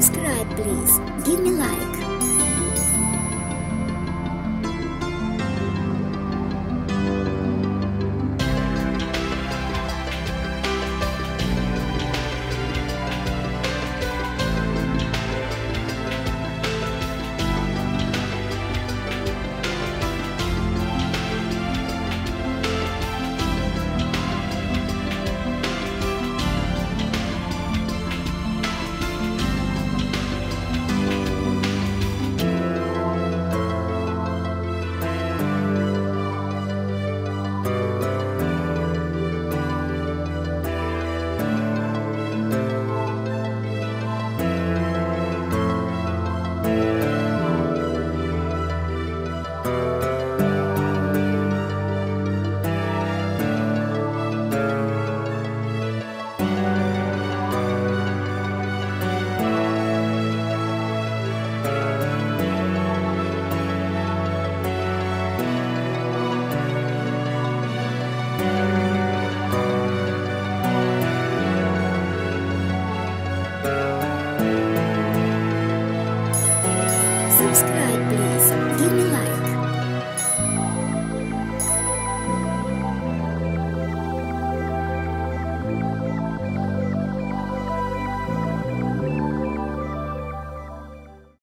subscribe please. Give me subscribe.